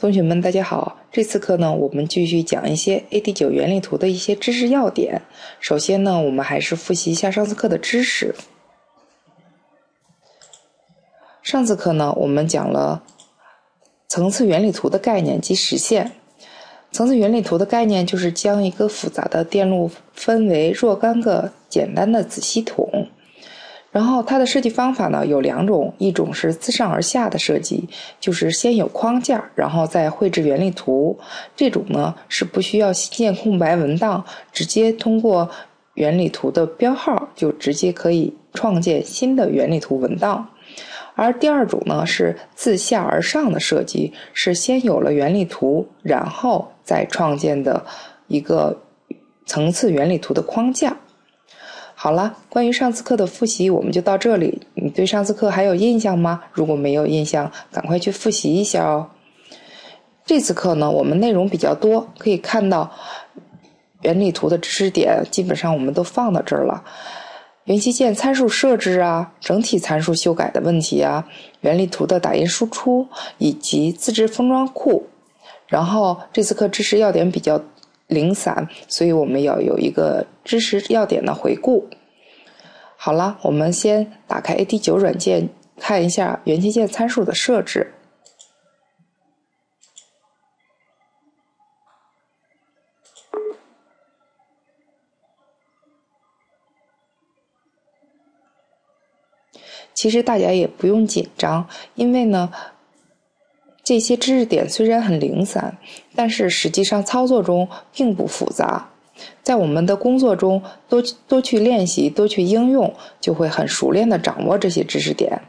同学们，大家好！这次课呢，我们继续讲一些 AD9 原理图的一些知识要点。首先呢，我们还是复习一下上次课的知识。上次课呢，我们讲了层次原理图的概念及实现。层次原理图的概念就是将一个复杂的电路分为若干个简单的子系统。然后它的设计方法呢有两种，一种是自上而下的设计，就是先有框架，然后再绘制原理图。这种呢是不需要新建空白文档，直接通过原理图的标号就直接可以创建新的原理图文档。而第二种呢是自下而上的设计，是先有了原理图，然后再创建的一个层次原理图的框架。好了，关于上次课的复习我们就到这里。你对上次课还有印象吗？如果没有印象，赶快去复习一下哦。这次课呢，我们内容比较多，可以看到原理图的知识点基本上我们都放到这儿了。元器件参数设置啊，整体参数修改的问题啊，原理图的打印输出以及自制封装库。然后这次课知识要点比较。零散，所以我们要有一个知识要点的回顾。好了，我们先打开 AD9 软件，看一下元器件参数的设置。其实大家也不用紧张，因为呢。这些知识点虽然很零散，但是实际上操作中并不复杂。在我们的工作中，多多去练习，多去应用，就会很熟练的掌握这些知识点。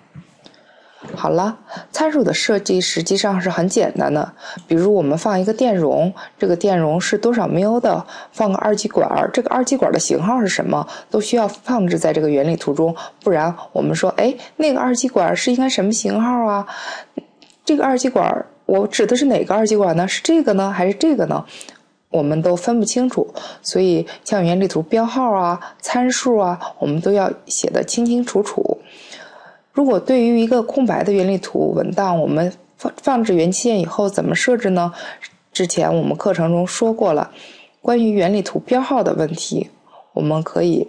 好了，参数的设计实际上是很简单的。比如我们放一个电容，这个电容是多少缪的？放个二极管，这个二极管的型号是什么？都需要放置在这个原理图中，不然我们说，哎，那个二极管是应该什么型号啊？这个二极管，我指的是哪个二极管呢？是这个呢，还是这个呢？我们都分不清楚。所以，像原理图标号啊、参数啊，我们都要写的清清楚楚。如果对于一个空白的原理图文档，我们放放置元器件以后怎么设置呢？之前我们课程中说过了，关于原理图标号的问题，我们可以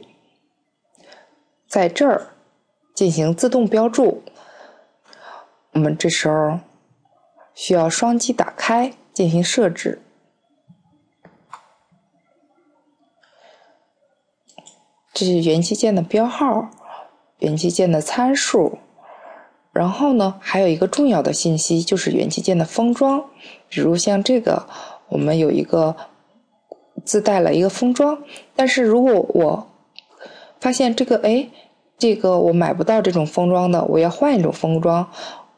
在这儿进行自动标注。我们这时候。需要双击打开进行设置。这是元器件的标号，元器件的参数。然后呢，还有一个重要的信息就是元器件的封装。比如像这个，我们有一个自带了一个封装。但是如果我发现这个，哎，这个我买不到这种封装的，我要换一种封装。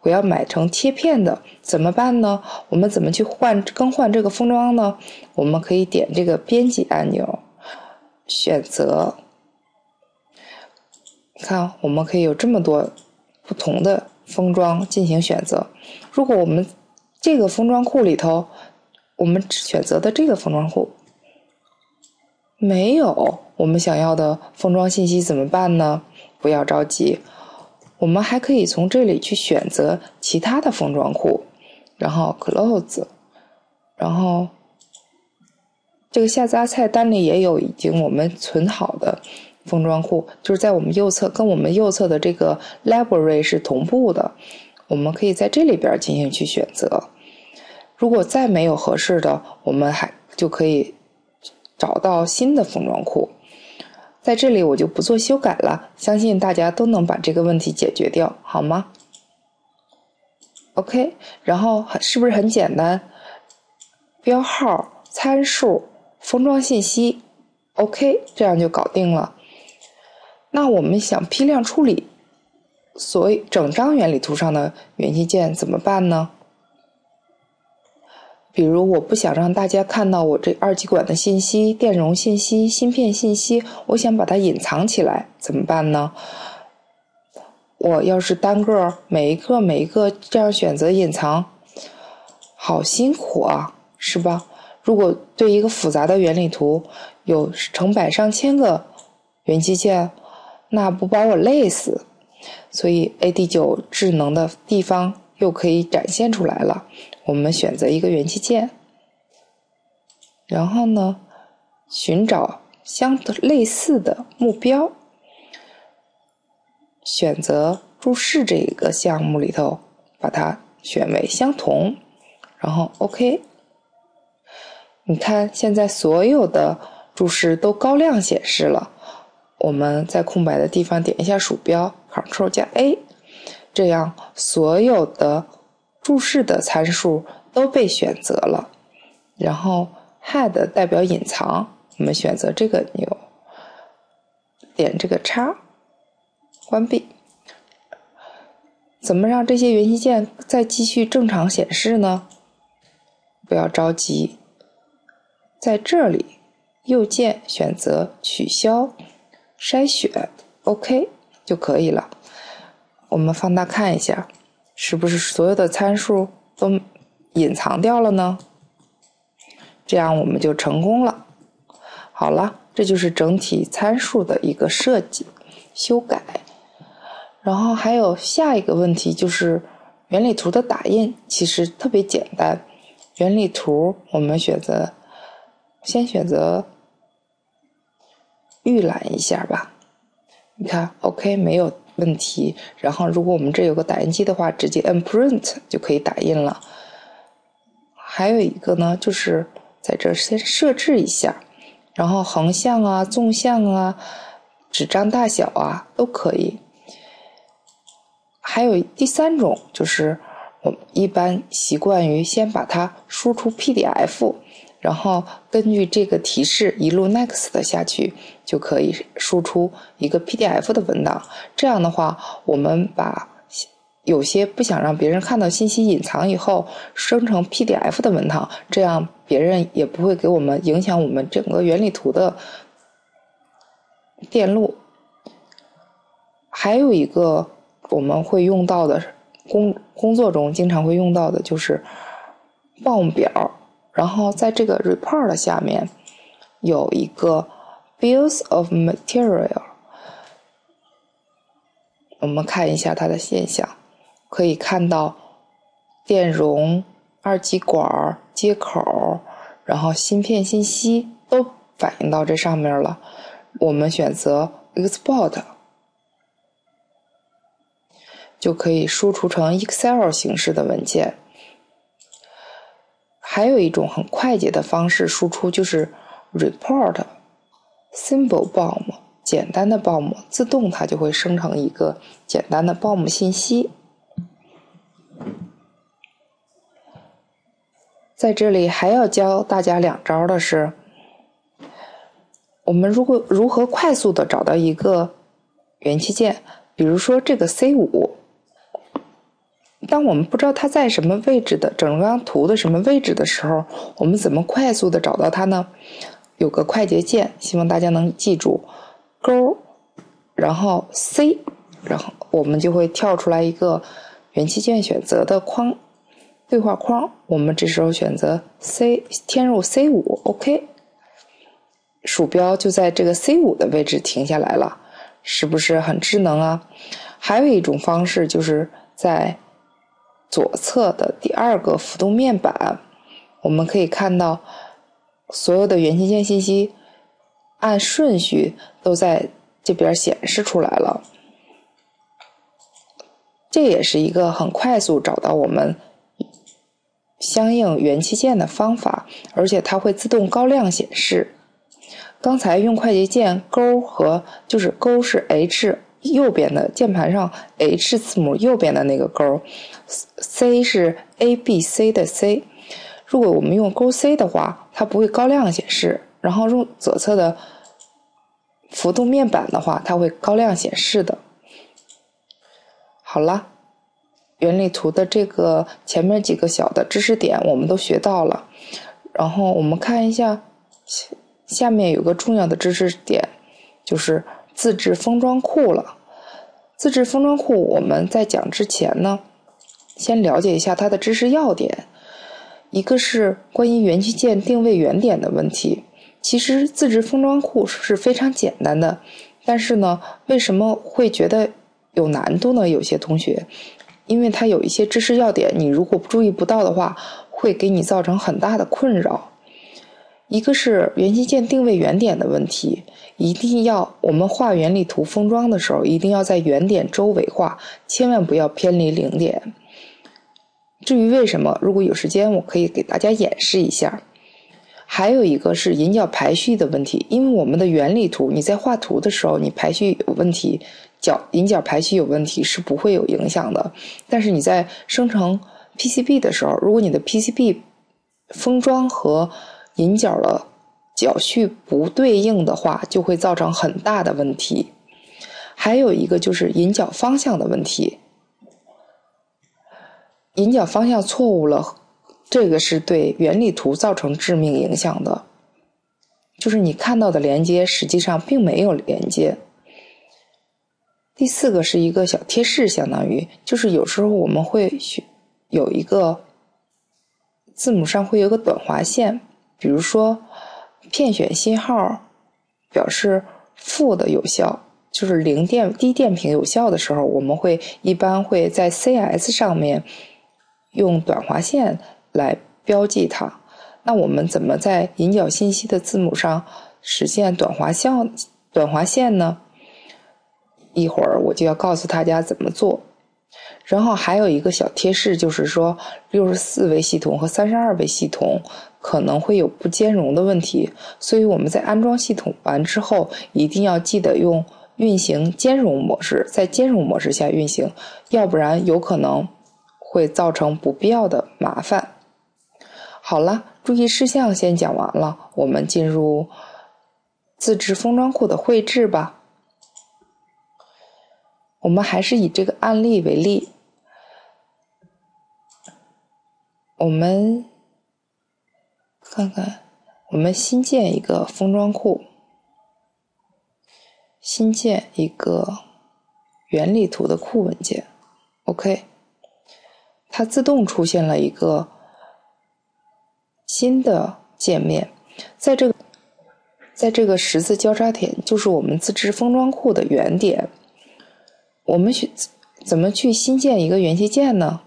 我要买成贴片的，怎么办呢？我们怎么去换更换这个封装呢？我们可以点这个编辑按钮，选择。看，我们可以有这么多不同的封装进行选择。如果我们这个封装库里头，我们选择的这个封装库没有我们想要的封装信息，怎么办呢？不要着急。我们还可以从这里去选择其他的封装库，然后 close，然后这个下载菜单里也有已经我们存好的封装库，就是在我们右侧跟我们右侧的这个 library 是同步的，我们可以在这里边进行去选择。如果再没有合适的，我们还就可以找到新的封装库。在这里我就不做修改了，相信大家都能把这个问题解决掉，好吗？OK，然后是不是很简单？标号、参数、封装信息，OK，这样就搞定了。那我们想批量处理所以整张原理图上的元器件怎么办呢？比如，我不想让大家看到我这二极管的信息、电容信息、芯片信息，我想把它隐藏起来，怎么办呢？我要是单个每一个每一个这样选择隐藏，好辛苦啊，是吧？如果对一个复杂的原理图有成百上千个元器件，那不把我累死？所以，AD9 智能的地方又可以展现出来了。我们选择一个元器件，然后呢，寻找相类似的目标，选择注释这一个项目里头，把它选为相同，然后 OK。你看，现在所有的注释都高亮显示了。我们在空白的地方点一下鼠标，Ctrl 加 A，这样所有的注释的参数都被选择了。然后 Head 代表隐藏，我们选择这个钮，点这个叉，关闭。怎么让这些元器件再继续正常显示呢？不要着急，在这里右键选择取消。筛选 OK 就可以了。我们放大看一下，是不是所有的参数都隐藏掉了呢？这样我们就成功了。好了，这就是整体参数的一个设计修改。然后还有下一个问题就是原理图的打印，其实特别简单。原理图我们选择，先选择。预览一下吧，你看，OK，没有问题。然后，如果我们这有个打印机的话，直接按 Print 就可以打印了。还有一个呢，就是在这先设置一下，然后横向啊、纵向啊、纸张大小啊都可以。还有第三种，就是我们一般习惯于先把它输出 PDF。然后根据这个提示一路 next 下去，就可以输出一个 PDF 的文档。这样的话，我们把有些不想让别人看到信息隐藏以后，生成 PDF 的文档，这样别人也不会给我们影响我们整个原理图的电路。还有一个我们会用到的工工作中经常会用到的就是报表。然后在这个 report 下面有一个 bills of material，我们看一下它的现象，可以看到电容、二极管接口，然后芯片信息都反映到这上面了。我们选择 export，就可以输出成 Excel 形式的文件。还有一种很快捷的方式输出，就是 report symbol BOM 简单的 BOM，自动它就会生成一个简单的 BOM 信息。在这里还要教大家两招的是，我们如果如何快速的找到一个元器件，比如说这个 C 五。当我们不知道它在什么位置的整张图的什么位置的时候，我们怎么快速的找到它呢？有个快捷键，希望大家能记住，勾，然后 C，然后我们就会跳出来一个元器件选择的框，对话框。我们这时候选择 C，填入 C 五，OK，鼠标就在这个 C 五的位置停下来了，是不是很智能啊？还有一种方式就是在左侧的第二个浮动面板，我们可以看到所有的元器件信息按顺序都在这边显示出来了。这也是一个很快速找到我们相应元器件的方法，而且它会自动高亮显示。刚才用快捷键勾和就是勾是 H。右边的键盘上 H 字母右边的那个勾，C 是 A B C 的 C。如果我们用勾 C 的话，它不会高亮显示；然后用左侧的浮动面板的话，它会高亮显示的。好了，原理图的这个前面几个小的知识点我们都学到了，然后我们看一下下面有个重要的知识点，就是。自制封装库了。自制封装库，我们在讲之前呢，先了解一下它的知识要点。一个是关于元器件定位原点的问题。其实自制封装库是非常简单的，但是呢，为什么会觉得有难度呢？有些同学，因为它有一些知识要点，你如果不注意不到的话，会给你造成很大的困扰。一个是元器件定位原点的问题，一定要我们画原理图封装的时候，一定要在原点周围画，千万不要偏离零点。至于为什么，如果有时间，我可以给大家演示一下。还有一个是引脚排序的问题，因为我们的原理图，你在画图的时候，你排序有问题，脚引脚排序有问题是不会有影响的。但是你在生成 PCB 的时候，如果你的 PCB 封装和引脚的脚序不对应的话，就会造成很大的问题。还有一个就是引脚方向的问题，引脚方向错误了。这个是对原理图造成致命影响的，就是你看到的连接实际上并没有连接。第四个是一个小贴士，相当于就是有时候我们会有一个字母上会有个短划线，比如说片选信号表示负的有效，就是零电低电平有效的时候，我们会一般会在 CS 上面用短划线。来标记它，那我们怎么在引脚信息的字母上实现短划线？短划线呢？一会儿我就要告诉大家怎么做。然后还有一个小贴士，就是说六十四位系统和三十二位系统可能会有不兼容的问题，所以我们在安装系统完之后，一定要记得用运行兼容模式，在兼容模式下运行，要不然有可能会造成不必要的麻烦。好了，注意事项先讲完了，我们进入自制封装库的绘制吧。我们还是以这个案例为例，我们看看，我们新建一个封装库，新建一个原理图的库文件，OK，它自动出现了一个。新的界面，在这个，在这个十字交叉点就是我们自制封装库的原点。我们去怎么去新建一个元器件呢？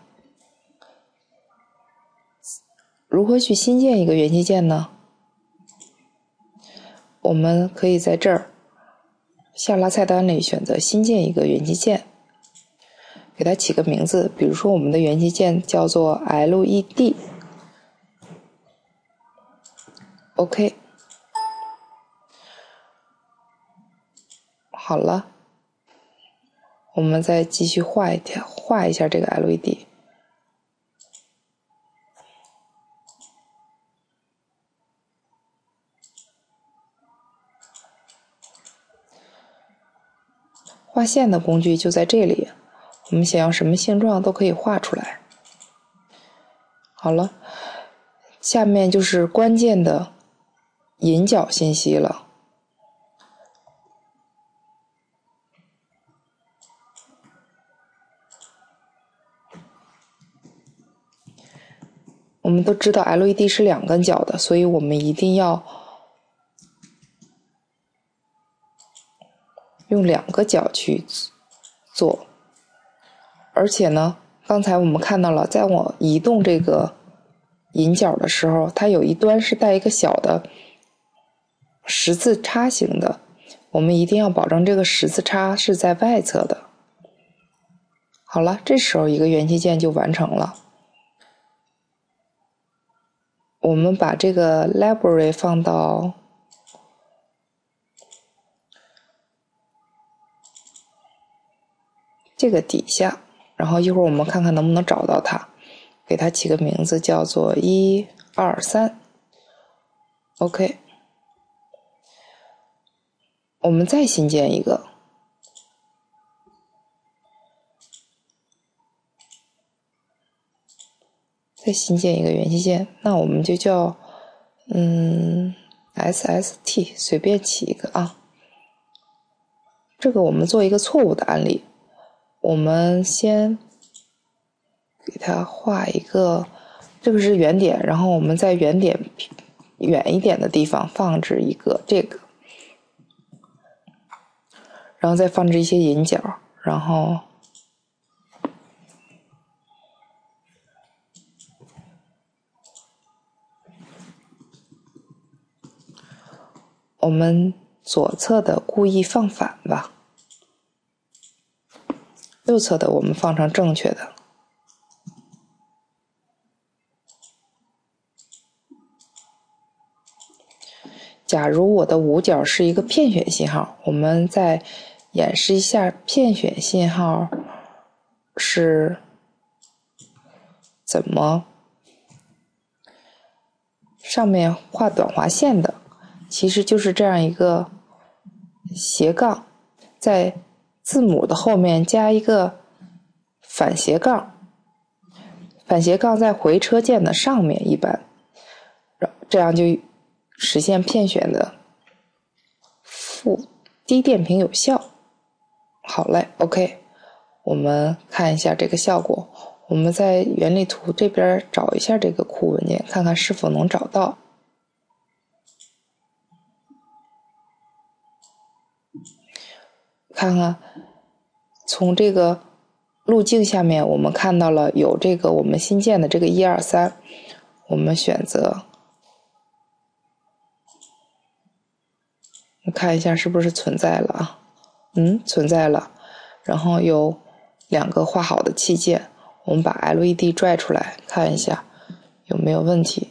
如何去新建一个元器件呢？我们可以在这儿下拉菜单里选择新建一个元器件，给它起个名字，比如说我们的元器件叫做 LED。OK，好了，我们再继续画一条，画一下这个 LED。画线的工具就在这里，我们想要什么形状都可以画出来。好了，下面就是关键的。引脚信息了，我们都知道 LED 是两根脚的，所以我们一定要用两个脚去做。而且呢，刚才我们看到了，在我移动这个引脚的时候，它有一端是带一个小的。十字叉形的，我们一定要保证这个十字叉是在外侧的。好了，这时候一个元器件就完成了。我们把这个 library 放到这个底下，然后一会儿我们看看能不能找到它，给它起个名字叫做一二三，OK。我们再新建一个，再新建一个元器件，那我们就叫嗯 SST，随便起一个啊。这个我们做一个错误的案例，我们先给它画一个，这个是圆点，然后我们在圆点远一点的地方放置一个这个，然后再放置一些银角，然后。我们左侧的故意放反吧。右侧的我们放成正确的。假如我的五角是一个片选信号，我们再演示一下片选信号是怎么上面画短划线的。其实就是这样一个斜杠，在字母的后面加一个反斜杠，反斜杠在回车键的上面一般，这样就。实现片选的负低电平有效。好嘞，OK，我们看一下这个效果。我们在原理图这边找一下这个库文件，看看是否能找到。看看从这个路径下面，我们看到了有这个我们新建的这个一二三，我们选择。我看一下是不是存在了啊？嗯，存在了。然后有两个画好的器件，我们把 LED 拽出来看一下有没有问题。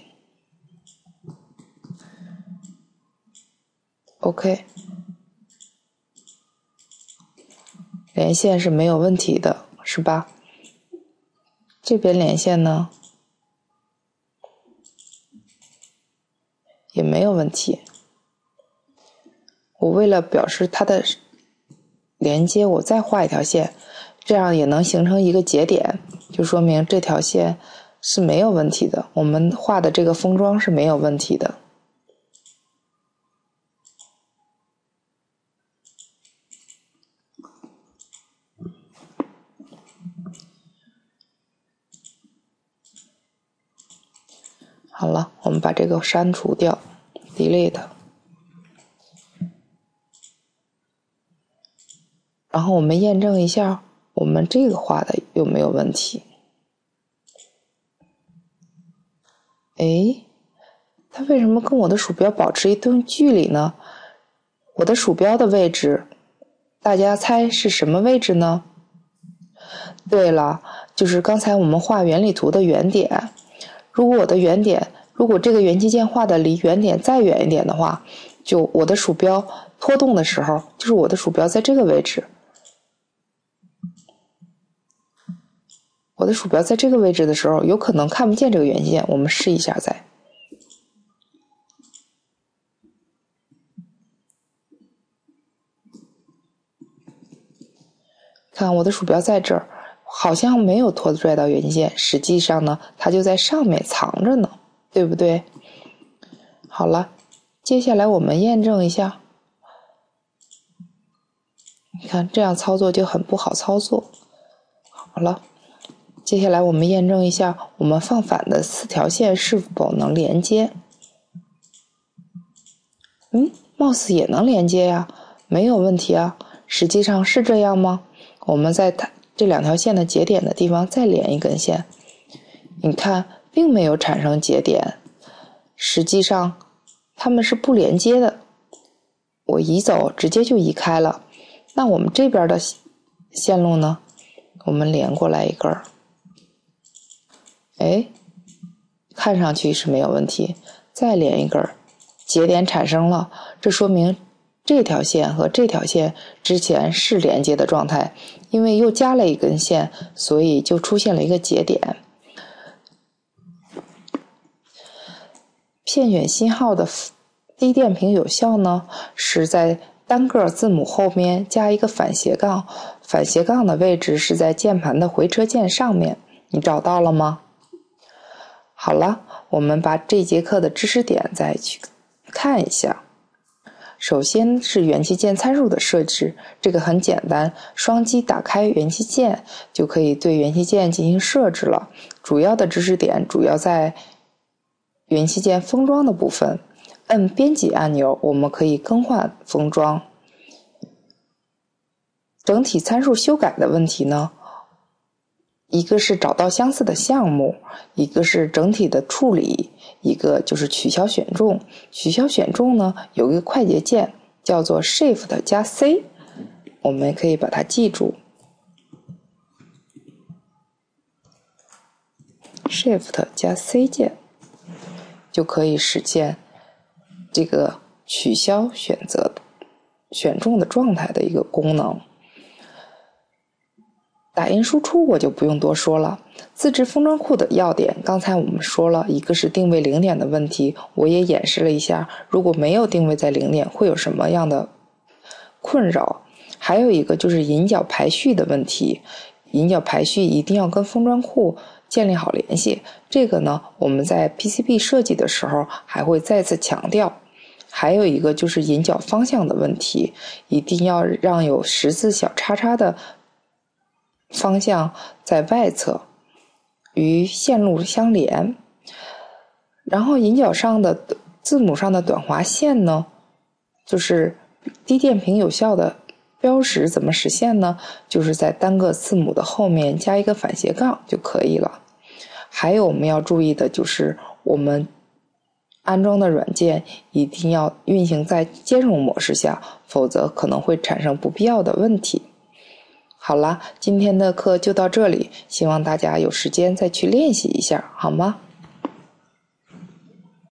OK，连线是没有问题的，是吧？这边连线呢也没有问题。我为了表示它的连接，我再画一条线，这样也能形成一个节点，就说明这条线是没有问题的。我们画的这个封装是没有问题的。好了，我们把这个删除掉，delete。然后我们验证一下，我们这个画的有没有问题？哎，它为什么跟我的鼠标保持一段距离呢？我的鼠标的位置，大家猜是什么位置呢？对了，就是刚才我们画原理图的原点。如果我的原点，如果这个元器件画的离原点再远一点的话，就我的鼠标拖动的时候，就是我的鼠标在这个位置。我的鼠标在这个位置的时候，有可能看不见这个元件。我们试一下再。看我的鼠标在这儿，好像没有拖拽到原件，实际上呢，它就在上面藏着呢，对不对？好了，接下来我们验证一下。你看这样操作就很不好操作。好了。接下来我们验证一下，我们放反的四条线是否能连接？嗯，貌似也能连接呀，没有问题啊。实际上是这样吗？我们在它这两条线的节点的地方再连一根线，你看，并没有产生节点，实际上它们是不连接的。我移走，直接就移开了。那我们这边的线路呢？我们连过来一根儿。哎，看上去是没有问题。再连一根儿，节点产生了，这说明这条线和这条线之前是连接的状态。因为又加了一根线，所以就出现了一个节点。片选信号的低电平有效呢，是在单个字母后面加一个反斜杠，反斜杠的位置是在键盘的回车键上面。你找到了吗？好了，我们把这节课的知识点再去看一下。首先是元器件参数的设置，这个很简单，双击打开元器件就可以对元器件进行设置了。主要的知识点主要在元器件封装的部分，按编辑按钮我们可以更换封装。整体参数修改的问题呢？一个是找到相似的项目，一个是整体的处理，一个就是取消选中。取消选中呢，有一个快捷键叫做 Shift 加 C，我们可以把它记住。Shift 加 C 键就可以实现这个取消选择选中的状态的一个功能。打印输出我就不用多说了。自制封装库的要点，刚才我们说了一个是定位零点的问题，我也演示了一下，如果没有定位在零点会有什么样的困扰。还有一个就是引脚排序的问题，引脚排序一定要跟封装库建立好联系。这个呢，我们在 PCB 设计的时候还会再次强调。还有一个就是引脚方向的问题，一定要让有十字小叉叉的。方向在外侧，与线路相连。然后引脚上的字母上的短划线呢，就是低电平有效的标识怎么实现呢？就是在单个字母的后面加一个反斜杠就可以了。还有我们要注意的就是，我们安装的软件一定要运行在兼容模式下，否则可能会产生不必要的问题。好了，今天的课就到这里，希望大家有时间再去练习一下，好吗？